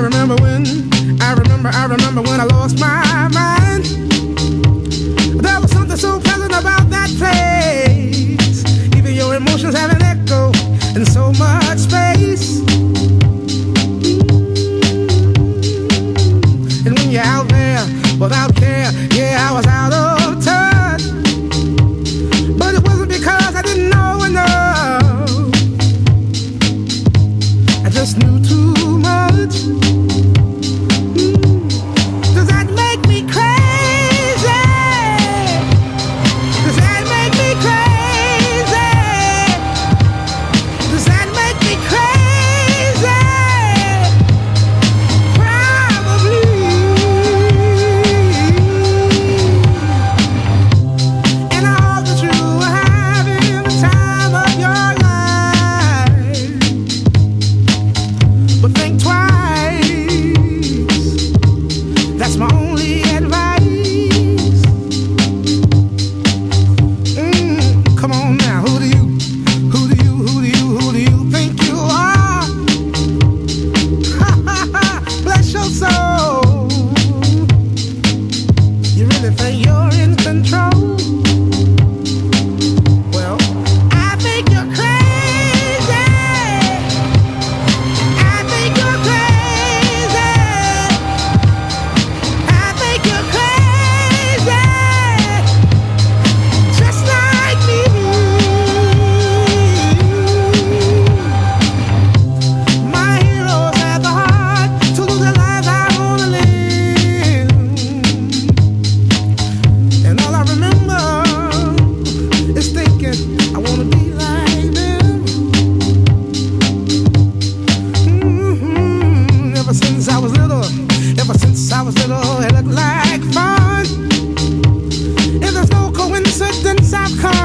I remember when, I remember, I remember when I lost my mind. There was something so pleasant about that place. Even your emotions have an echo in so much space. And when you're out there without stop calling.